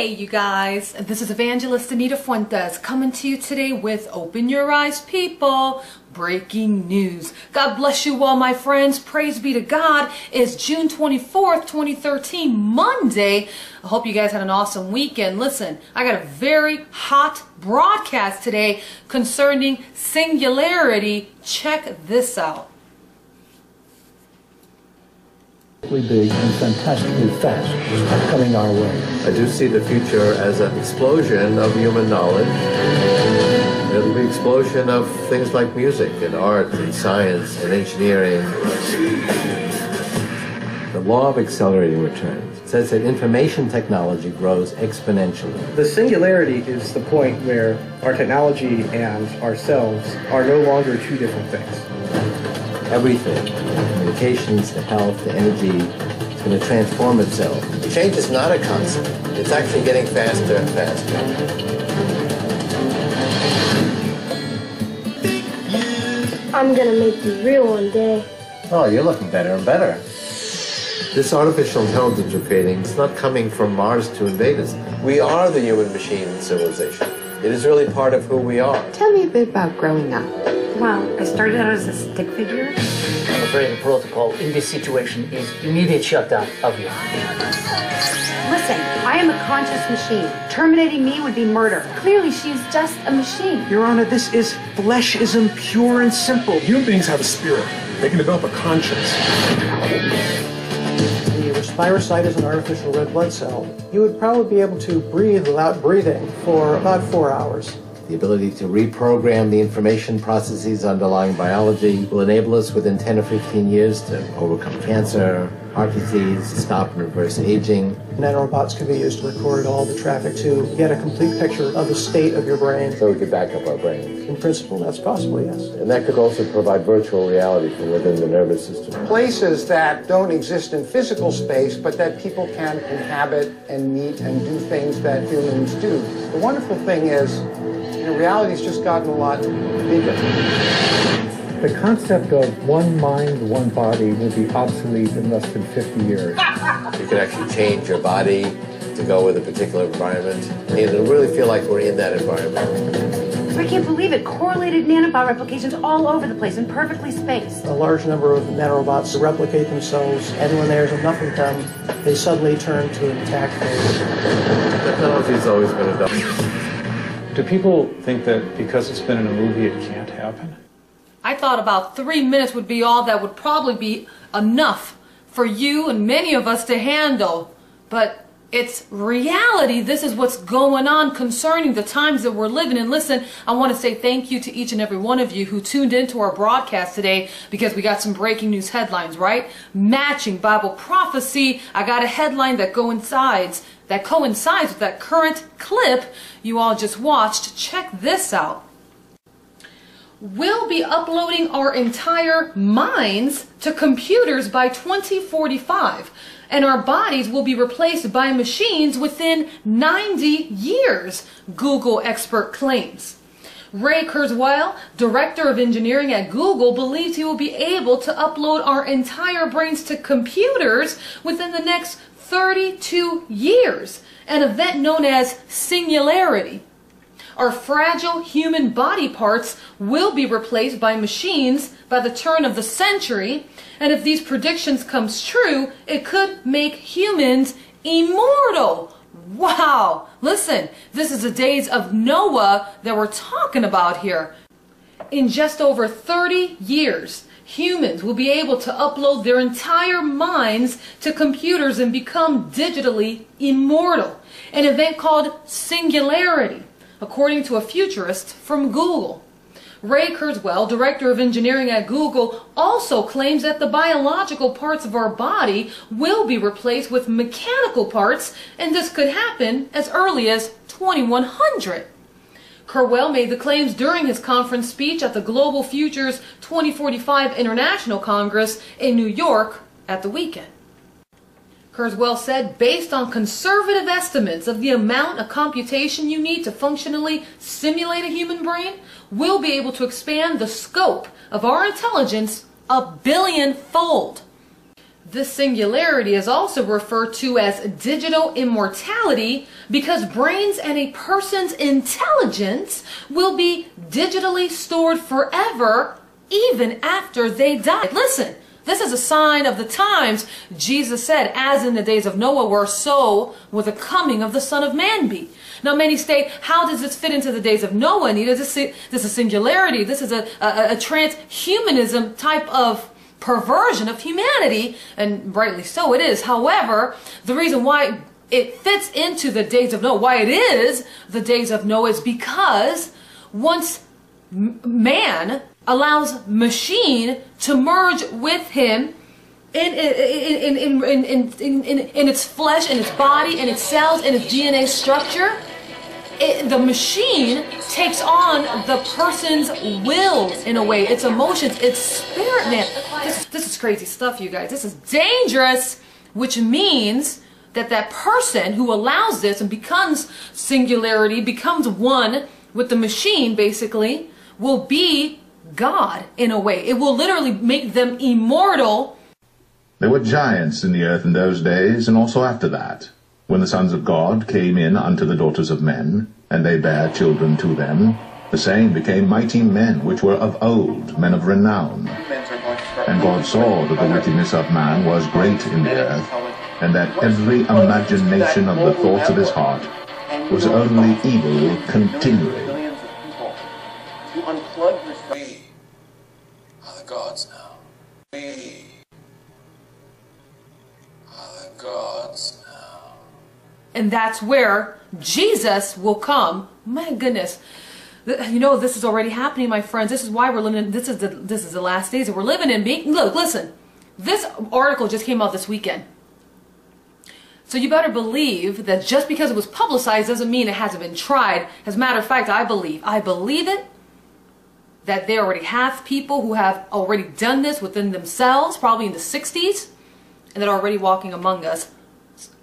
Hey, you guys, this is Evangelist Anita Fuentes coming to you today with Open Your Eyes, People. Breaking news. God bless you all, my friends. Praise be to God. It's June 24th, 2013, Monday. I hope you guys had an awesome weekend. Listen, I got a very hot broadcast today concerning singularity. Check this out. Big and fantastically fast coming our way. I do see the future as an explosion of human knowledge. It'll be explosion of things like music and art and science and engineering. The law of accelerating returns says that information technology grows exponentially. The singularity is the point where our technology and ourselves are no longer two different things. Everything, communications to health to energy, is going to transform itself. Change is not a constant. It's actually getting faster and faster. I'm gonna make you real one day. Oh, you're looking better and better. This artificial intelligence we're creating is not coming from Mars to invade us. We are the human machine civilization. It is really part of who we are. Tell me a bit about growing up. Well, I started out as a stick figure. I'm afraid the protocol in this situation is immediate shutdown of you. Listen, I am a conscious machine. Terminating me would be murder. Clearly, she's just a machine. Your Honor, this is fleshism, pure and simple. Human beings have a spirit. They can develop a conscience. The respirocyte is an artificial red blood cell. You would probably be able to breathe without breathing for about four hours. The ability to reprogram the information processes underlying biology will enable us within 10 or 15 years to overcome cancer, heart disease, stop and reverse aging. Nanorobots can be used to record all the traffic to get a complete picture of the state of your brain. So we could back up our brains. In principle, that's possible, yes. And that could also provide virtual reality from within the nervous system. Places that don't exist in physical space, but that people can inhabit and meet and do things that humans do. The wonderful thing is, you know, reality's just gotten a lot bigger. The concept of one mind, one body will be obsolete in less than 50 years. You can actually change your body to go with a particular environment. And it'll really feel like we're in that environment. I can't believe it. Correlated nanobot replications all over the place and perfectly spaced. A large number of nanorobots replicate themselves, and when there's enough of them, they suddenly turn to an attack phase. Technology's always been a double. Do people think that because it's been in a movie, it can't happen? I thought about three minutes would be all that would probably be enough for you and many of us to handle. But it's reality. This is what's going on concerning the times that we're living in. Listen, I want to say thank you to each and every one of you who tuned into our broadcast today because we got some breaking news headlines, right? Matching Bible prophecy. I got a headline that coincides that coincides with that current clip you all just watched. Check this out we'll be uploading our entire minds to computers by 2045 and our bodies will be replaced by machines within 90 years, Google expert claims. Ray Kurzweil, director of engineering at Google, believes he will be able to upload our entire brains to computers within the next 32 years, an event known as singularity. Our fragile human body parts will be replaced by machines by the turn of the century, and if these predictions comes true, it could make humans immortal. Wow! Listen, this is the days of Noah that we're talking about here. In just over 30 years, humans will be able to upload their entire minds to computers and become digitally immortal. An event called singularity according to a futurist from Google. Ray Kurzweil, director of engineering at Google, also claims that the biological parts of our body will be replaced with mechanical parts, and this could happen as early as 2100. Kurzweil made the claims during his conference speech at the Global Futures 2045 International Congress in New York at the weekend. Kurzweil said, based on conservative estimates of the amount of computation you need to functionally simulate a human brain, we'll be able to expand the scope of our intelligence a billion fold. This singularity is also referred to as digital immortality because brains and a person's intelligence will be digitally stored forever even after they die. Listen, this is a sign of the times Jesus said, as in the days of Noah were, so will the coming of the Son of Man be. Now many state, how does this fit into the days of Noah? Anita, this, is this is a singularity. This is a, a, a transhumanism type of perversion of humanity, and rightly so it is. However, the reason why it fits into the days of Noah, why it is the days of Noah is because once man allows machine to merge with him in, in, in, in, in, in, in, in its flesh, in its body, in its cells, in its DNA structure, it, the machine takes on the person's will in a way, its emotions, its spirit, man. This, this is crazy stuff, you guys. This is dangerous, which means that that person who allows this and becomes singularity, becomes one with the machine, basically, will be God in a way. It will literally make them immortal. There were giants in the earth in those days, and also after that when the sons of God came in unto the daughters of men, and they bare children to them, the same became mighty men, which were of old, men of renown. And God saw that the wickedness of man was great in the earth, and that every imagination of the thoughts of his heart was only evil continually. And that's where Jesus will come. My goodness. You know, this is already happening, my friends. This is why we're living in, this is the, this is the last days that we're living in. Being, look, listen, this article just came out this weekend. So you better believe that just because it was publicized doesn't mean it hasn't been tried. As a matter of fact, I believe, I believe it, that they already have people who have already done this within themselves, probably in the 60s, and that are already walking among us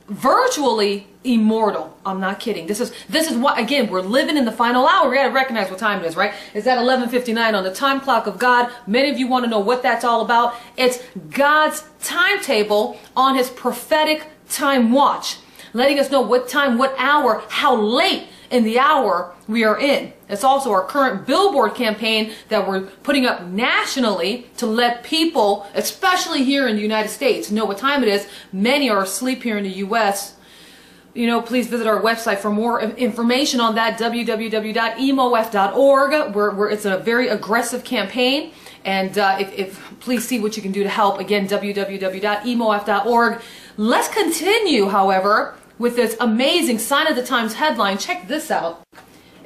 virtually immortal. I'm not kidding. This is this is what again we're living in the final hour. We gotta recognize what time it is, right? It's at 11:59 on the time clock of God. Many of you want to know what that's all about. It's God's timetable on His prophetic time watch, letting us know what time, what hour, how late in the hour we are in. It's also our current billboard campaign that we're putting up nationally to let people, especially here in the United States, know what time it is. Many are asleep here in the U.S. You know, please visit our website for more information on that, www.emof.org, where, where it's a very aggressive campaign. And uh, if, if, please see what you can do to help. Again, www.emof.org. Let's continue, however, with this amazing Sign of the Times headline. Check this out.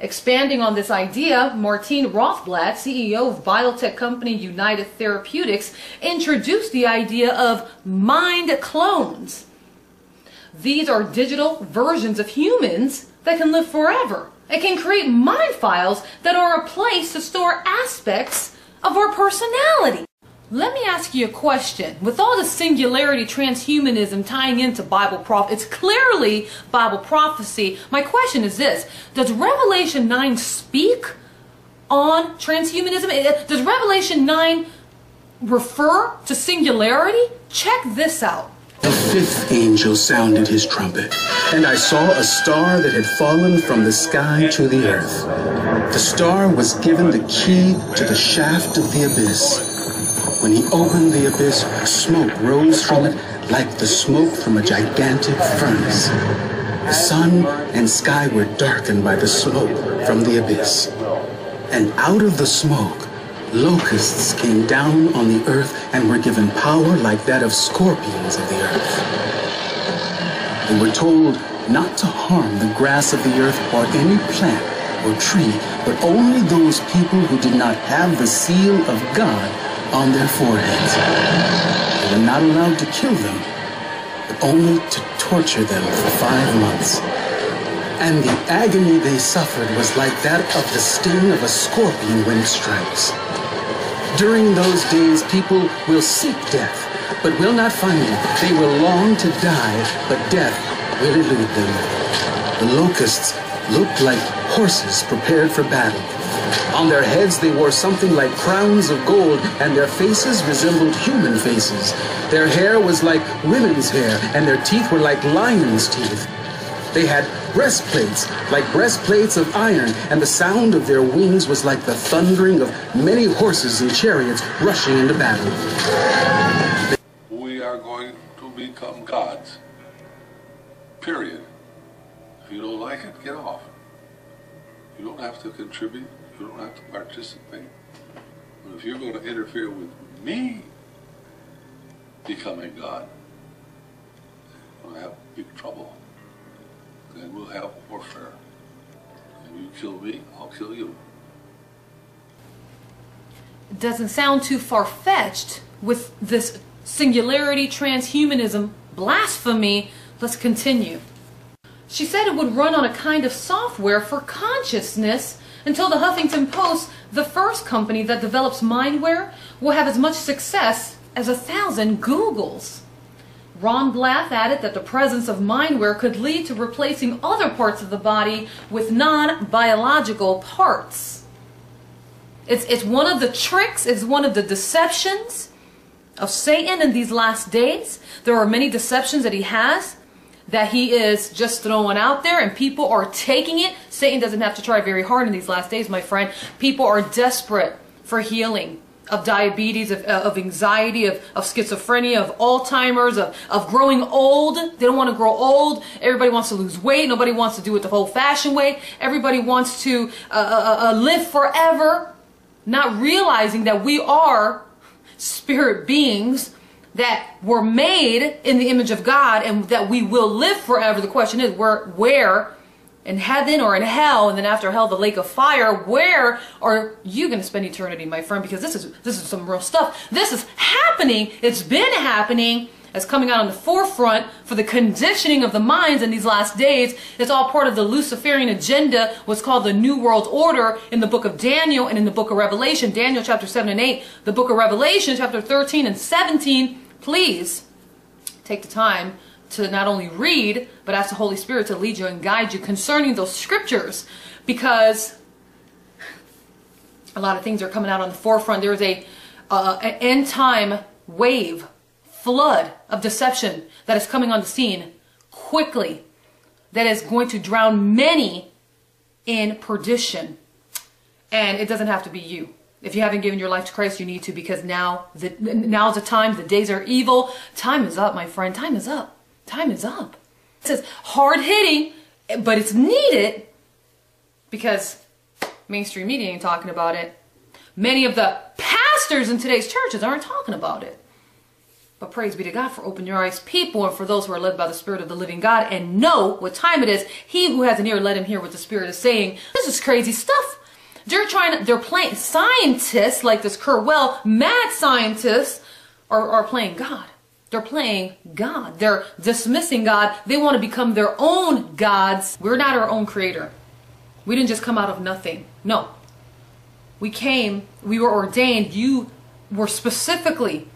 Expanding on this idea, Martine Rothblatt, CEO of biotech company United Therapeutics, introduced the idea of mind clones. These are digital versions of humans that can live forever. It can create mind files that are a place to store aspects of our personality. Let me ask you a question. With all the singularity transhumanism tying into Bible prophecy, it's clearly Bible prophecy. My question is this Does Revelation 9 speak on transhumanism? Eh, eh, does Revelation 9 refer to singularity? Check this out. The fifth angel sounded his trumpet, and I saw a star that had fallen from the sky to the earth. The star was given the key to the shaft of the abyss. When he opened the abyss, smoke rose from it like the smoke from a gigantic furnace. The sun and sky were darkened by the smoke from the abyss. And out of the smoke, locusts came down on the earth and were given power like that of scorpions of the earth. They were told not to harm the grass of the earth or any plant or tree, but only those people who did not have the seal of God on their foreheads. They were not allowed to kill them, but only to torture them for five months. And the agony they suffered was like that of the sting of a scorpion when it strikes. During those days, people will seek death, but will not find it. They will long to die, but death will elude them. The locusts looked like horses prepared for battle On their heads they wore something like crowns of gold, and their faces resembled human faces. Their hair was like women's hair, and their teeth were like lions' teeth. They had breastplates, like breastplates of iron, and the sound of their wings was like the thundering of many horses and chariots rushing into battle. We are going to become gods. Period. If you don't like it, get off. You don't have to contribute. You don't have to participate. But if you're going to interfere with me becoming God, we'll have big trouble. Then we'll have warfare. And you kill me, I'll kill you. It doesn't sound too far-fetched with this singularity transhumanism blasphemy. Let's continue. She said it would run on a kind of software for consciousness until the Huffington Post, the first company that develops mindware, will have as much success as a thousand Googles. Rothblatt added that the presence of mindware could lead to replacing other parts of the body with non-biological parts. It's, it's one of the tricks, it's one of the deceptions of Satan in these last days. There are many deceptions that he has that he is just throwing out there and people are taking it. Satan doesn't have to try very hard in these last days, my friend. People are desperate for healing of diabetes, of, uh, of anxiety, of, of schizophrenia, of Alzheimer's, of, of growing old. They don't want to grow old. Everybody wants to lose weight. Nobody wants to do it the old fashioned way. Everybody wants to uh, uh, uh, live forever, not realizing that we are spirit beings that were made in the image of God and that we will live forever. The question is, where, where in heaven or in hell, and then after hell, the lake of fire, where are you going to spend eternity, my friend? Because this is, this is some real stuff. This is happening. It's been happening. It's coming out on the forefront for the conditioning of the minds in these last days. It's all part of the Luciferian agenda, what's called the New World Order in the book of Daniel and in the book of Revelation. Daniel chapter 7 and 8, the book of Revelation chapter 13 and 17 please take the time to not only read, but ask the Holy Spirit to lead you and guide you concerning those scriptures because a lot of things are coming out on the forefront. There is a uh, an end time wave, flood of deception that is coming on the scene quickly that is going to drown many in perdition. And it doesn't have to be you. If you haven't given your life to Christ, you need to because now the now's the time. The days are evil. Time is up, my friend. Time is up. Time is up. It says hard hitting, but it's needed because mainstream media ain't talking about it. Many of the pastors in today's churches aren't talking about it. But praise be to God for open your eyes, people, and for those who are led by the Spirit of the living God and know what time it is. He who has an ear, let him hear what the Spirit is saying. This is crazy stuff. They're trying to, they're playing, scientists like this Kurzweil, mad scientists, are, are playing God. They're playing God. They're dismissing God. They want to become their own gods. We're not our own creator. We didn't just come out of nothing. No. We came, we were ordained. You were specifically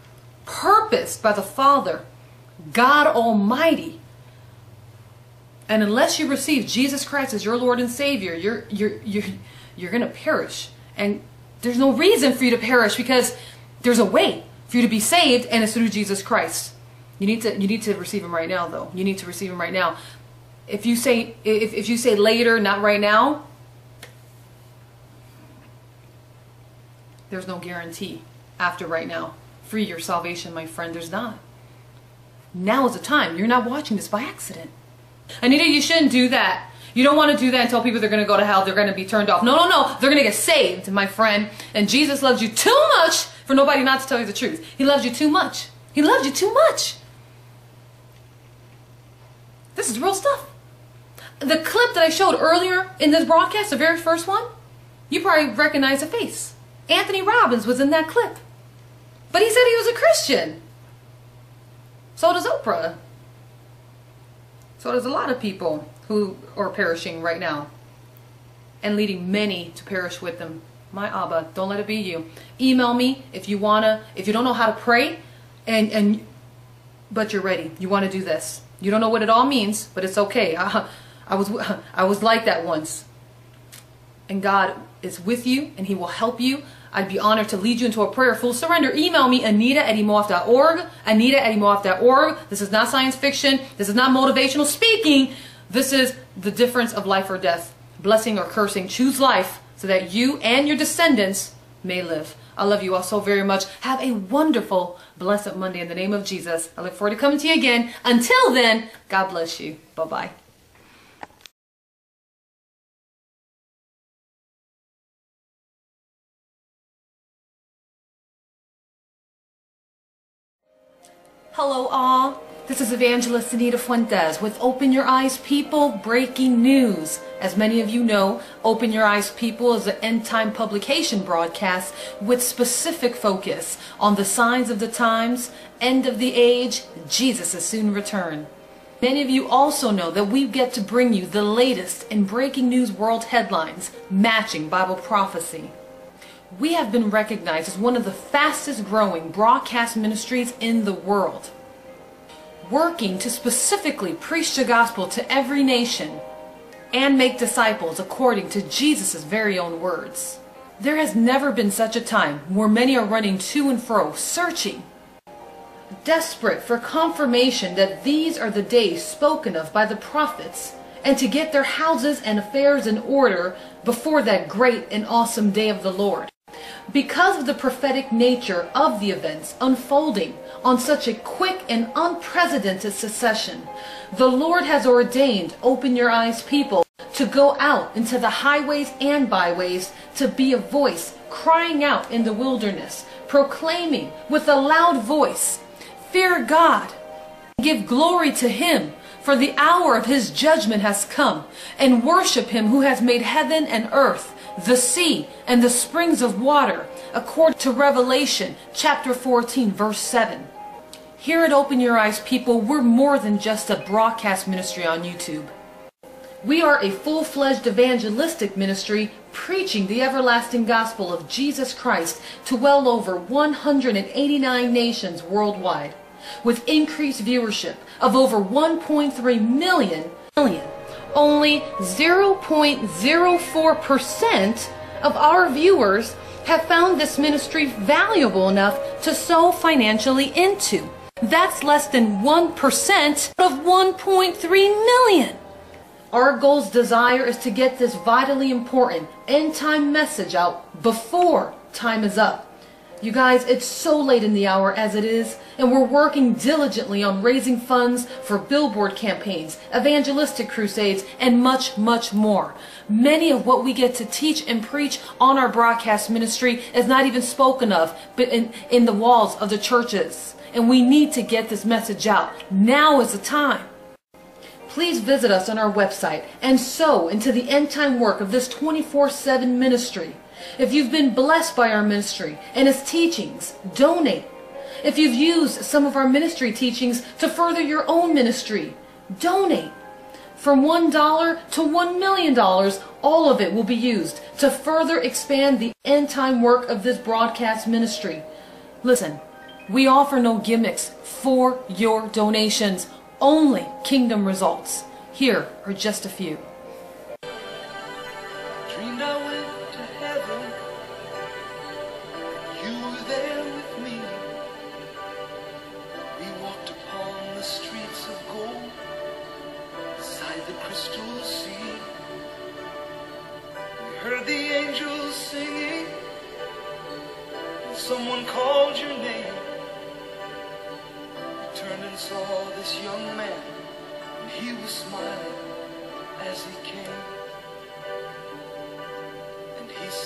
purposed by the Father, God Almighty. And unless you receive Jesus Christ as your Lord and Savior, you're, you're, you're, you're going to perish. And there's no reason for you to perish because there's a way for you to be saved and it's through Jesus Christ. You need to you need to receive him right now though. You need to receive him right now. If you say if, if you say later, not right now, there's no guarantee after right now. Free your salvation, my friend. There's not. Now is the time. You're not watching this by accident. Anita, you shouldn't do that. You don't want to do that and tell people they're going to go to hell, they're going to be turned off. No, no, no. They're going to get saved, my friend. And Jesus loves you too much for nobody not to tell you the truth. He loves you too much. He loves you too much. This is real stuff. The clip that I showed earlier in this broadcast, the very first one, you probably recognize the face. Anthony Robbins was in that clip. But he said he was a Christian. So does Oprah. So does a lot of people who are perishing right now and leading many to perish with them. My Abba, don't let it be you. Email me if you wanna, if you don't know how to pray, and and but you're ready. You want to do this. You don't know what it all means, but it's okay. I, I was I was like that once. and God is with you and He will help you. I'd be honored to lead you into a prayer of full surrender. Email me, anita at emof.org, anita at emof.org. This is not science fiction. This is not motivational speaking. This is the difference of life or death, blessing or cursing. Choose life so that you and your descendants may live. I love you all so very much. Have a wonderful, blessed Monday in the name of Jesus. I look forward to coming to you again. Until then, God bless you. Bye bye Hello, all. This is Evangelist Anita Fuentes with Open Your Eyes People Breaking News. As many of you know, Open Your Eyes People is an end time publication broadcast with specific focus on the signs of the times, end of the age, Jesus' soon return. Many of you also know that we get to bring you the latest in breaking news world headlines matching Bible prophecy. We have been recognized as one of the fastest growing broadcast ministries in the world working to specifically preach the gospel to every nation and make disciples according to Jesus' very own words. There has never been such a time where many are running to and fro, searching, desperate for confirmation that these are the days spoken of by the prophets, and to get their houses and affairs in order before that great and awesome day of the Lord. Because of the prophetic nature of the events unfolding on such a quick and unprecedented succession, the Lord has ordained Open Your Eyes people to go out into the highways and byways to be a voice crying out in the wilderness, proclaiming with a loud voice, Fear God, give glory to Him, for the hour of His judgment has come, and worship Him who has made heaven and earth the sea, and the springs of water, according to Revelation chapter 14, verse 7. Here at Open Your Eyes, people, we're more than just a broadcast ministry on YouTube. We are a full fledged evangelistic ministry preaching the everlasting gospel of Jesus Christ to well over 189 nations worldwide, with increased viewership of over 1.3 million million only 0.04% of our viewers have found this ministry valuable enough to sow financially into. That's less than 1% of 1.3 million. Our goal's desire is to get this vitally important end time message out before time is up. You guys, it's so late in the hour as it is, and we're working diligently on raising funds for billboard campaigns, evangelistic crusades, and much, much more. Many of what we get to teach and preach on our broadcast ministry is not even spoken of but in, in the walls of the churches. And we need to get this message out. Now is the time. Please visit us on our website and sow into the end time work of this 24 7 ministry. If you've been blessed by our ministry and its teachings, donate. If you've used some of our ministry teachings to further your own ministry, donate. From $1 to $1 million, all of it will be used to further expand the end time work of this broadcast ministry. Listen, we offer no gimmicks for your donations, only kingdom results. Here are just a few.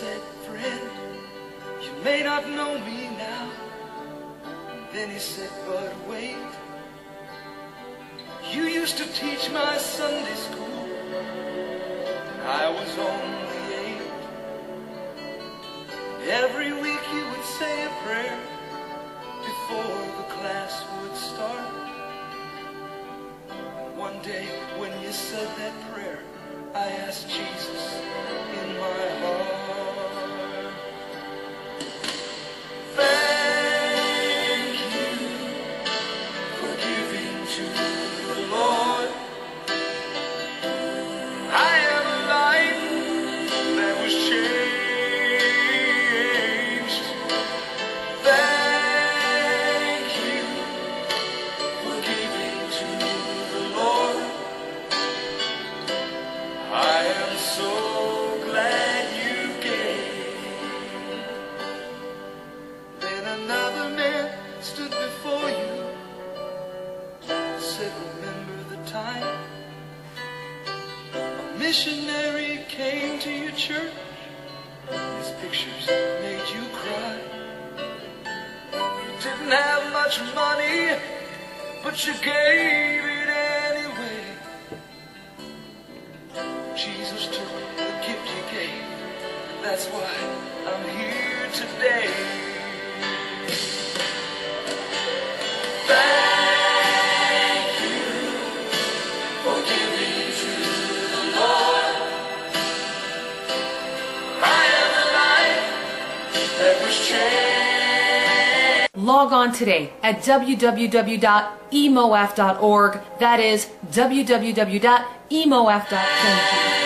Said, Friend, you may not know me now. And then he said, But wait. You used to teach my Sunday school. I was only eight. Every week you would say a prayer before the class would start. One day when you said that prayer, I asked Jesus in my heart. Didn't have much money, but you gave it anyway. Jesus took the gift you gave. That's why I'm here today. Thank Log on today at www.emof.org. That is www.emof.org.